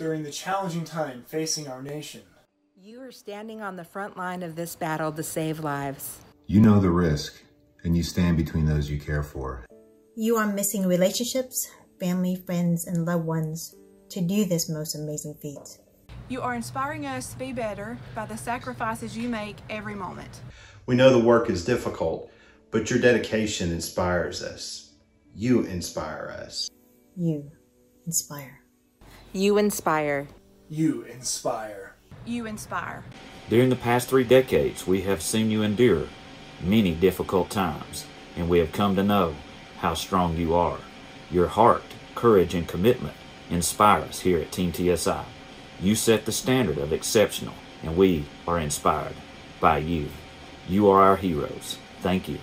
during the challenging time facing our nation. You are standing on the front line of this battle to save lives. You know the risk, and you stand between those you care for. You are missing relationships, family, friends, and loved ones to do this most amazing feat. You are inspiring us to be better by the sacrifices you make every moment. We know the work is difficult, but your dedication inspires us. You inspire us. You inspire. You inspire. You inspire. You inspire. During the past three decades, we have seen you endure many difficult times, and we have come to know how strong you are. Your heart, courage, and commitment inspire us here at Team TSI. You set the standard of exceptional, and we are inspired by you. You are our heroes. Thank you.